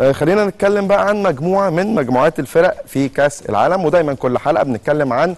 آه، خلينا نتكلم بقى عن مجموعة من مجموعات الفرق في كأس العالم ودايما كل حلقة بنتكلم عن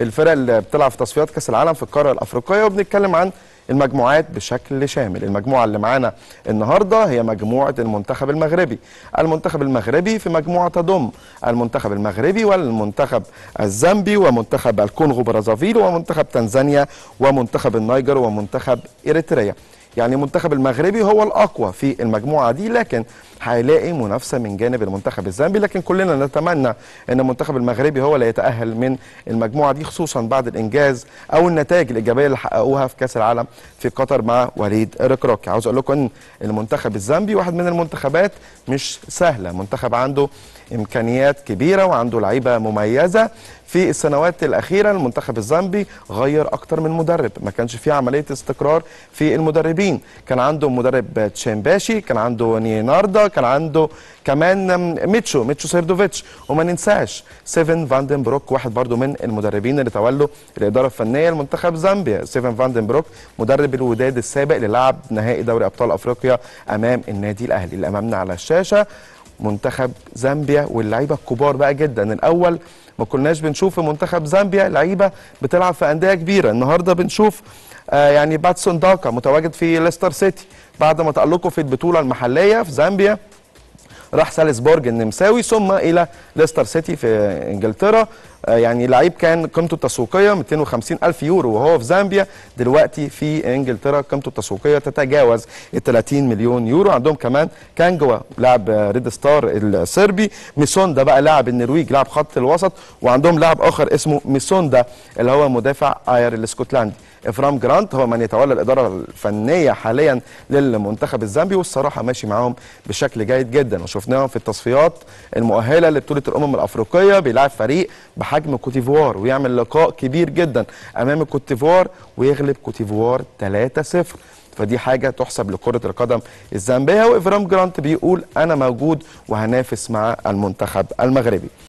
الفرق اللي بتلعب في تصفيات كأس العالم في القارة الأفريقية وبنتكلم عن المجموعات بشكل شامل. المجموعة اللي معانا النهاردة هي مجموعة المنتخب المغربي. المنتخب المغربي في مجموعة تضم المنتخب المغربي والمنتخب الزامبي ومنتخب الكونغو برازافيل ومنتخب تنزانيا ومنتخب النيجر ومنتخب إريتريا. يعني المنتخب المغربي هو الأقوى في المجموعة دي لكن هيلاقي منافسة من جانب المنتخب الزامبي. لكن كلنا نتمنى أن المنتخب المغربي هو اللي يتأهل من المجموعة دي خصوصا بعد الإنجاز أو النتائج الإيجابية اللي حققوها في كأس العالم في قطر مع وليد ركراكي عاوز أقول لكم أن المنتخب الزامبي واحد من المنتخبات مش سهلة. منتخب عنده إمكانيات كبيرة وعنده لعيبة مميزة. في السنوات الأخيرة المنتخب الزامبي غير أكتر من مدرب. ما كانش فيه عملية استقرار في المدربين. كان عنده مدرب تشيمباشي كان عنده نيناردا كان عنده كمان ميتشو ميتشو سيردوفيتش. وما ننساش سيفن فاندن بروك واحد برضو من المدربين اللي تولوا الإدارة الفنية لمنتخب زامبيا. سيفن فاندن بروك مدرب الوداد السابق اللي لعب نهائي دوري أبطال أفريقيا أمام النادي الأهلي. اللي أمامنا على الشاشة منتخب زامبيا واللعيبة الكبار بقى جدا. الأول ما كناش بنشوف منتخب زامبيا لعيبة بتلعب في أندية كبيرة. النهارده بنشوف آه يعني باتسون داكا متواجد في ليستر سيتي. بعد ما تألقه في البطولة المحلية في زامبيا راح سالزبورج النمساوي ثم إلى ليستر سيتي في إنجلترا. يعني لعيب كان قيمته التسويقية 250 ألف يورو وهو في زامبيا دلوقتي في إنجلترا قيمته التسويقية تتجاوز ال 30 مليون يورو. عندهم كمان كانجوا لاعب ريد ستار الصربي. ميسوندا بقى لاعب النرويج لاعب خط الوسط. وعندهم لاعب آخر اسمه ميسوندا اللي هو مدافع آير الاسكتلندي. إفرام جرانت هو من يتولى الإدارة الفنية حاليا للمنتخب الزامبي والصراحة ماشي معاهم بشكل جيد جدا. وشفناهم في التصفيات المؤهلة لبطولة الأمم الأفريقية بيلعب فريق بحجم كوتيفوار ويعمل لقاء كبير جدا أمام الكوتيفوار ويغلب كوتيفوار 3-0 فدي حاجة تحسب لكرة القدم. الزامبية وإفرام جرانت بيقول أنا موجود وهنافس مع المنتخب المغربي.